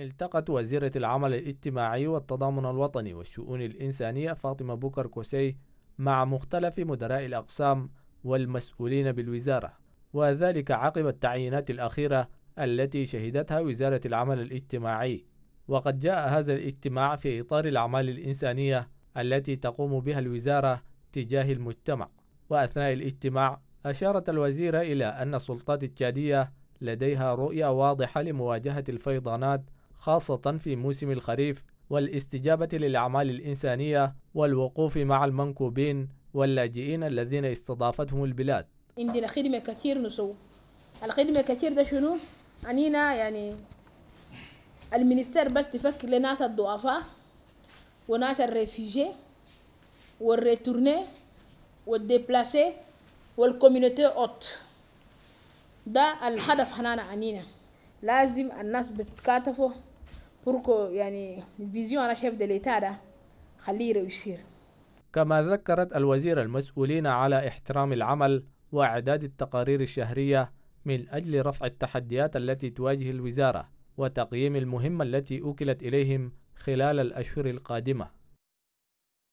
التقت وزيرة العمل الاجتماعي والتضامن الوطني والشؤون الإنسانية فاطمة بوكر كوسي مع مختلف مدراء الأقسام والمسؤولين بالوزارة. وذلك عقب التعيينات الأخيرة التي شهدتها وزارة العمل الاجتماعي. وقد جاء هذا الاجتماع في إطار الأعمال الإنسانية التي تقوم بها الوزارة تجاه المجتمع. وأثناء الاجتماع أشارت الوزيرة إلى أن السلطات التشادية لديها رؤية واضحة لمواجهة الفيضانات خاصة في موسم الخريف والاستجابة للأعمال الإنسانية والوقوف مع المنكوبين واللاجئين الذين استضافتهم البلاد. عندنا خدمة كثير نسوي. الخدمة كثير ده شنو؟ عنينا يعني ال ministère بس تفكر لناس الضعفاء وناس ال réfugiés وال retournés وال déplacés وال communautés hôtes. ده الهدف حنانا عنينا. لازم الناس بتكاتفوا بوركو يعني ال vision أنا شايف ده خليه يصير كما ذكرت الوزير المسؤولين على احترام العمل وإعداد التقارير الشهرية من أجل رفع التحديات التي تواجه الوزارة وتقييم المهمة التي أوكلت إليهم خلال الأشهر القادمة.